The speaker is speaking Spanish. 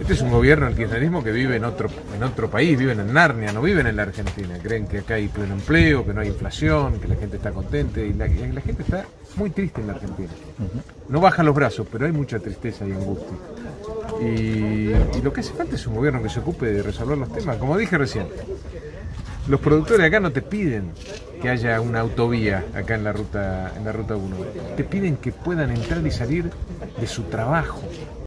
Este es un gobierno, el kirchnerismo, que vive en otro, en otro país, viven en Narnia, no viven en la Argentina. Creen que acá hay pleno empleo, que no hay inflación, que la gente está contenta y la, la gente está muy triste en la Argentina. No baja los brazos, pero hay mucha tristeza y angustia. Y, y lo que hace falta es un gobierno que se ocupe de resolver los temas. Como dije recién, los productores acá no te piden que haya una autovía acá en la ruta en la ruta 1. Te piden que puedan entrar y salir de su trabajo.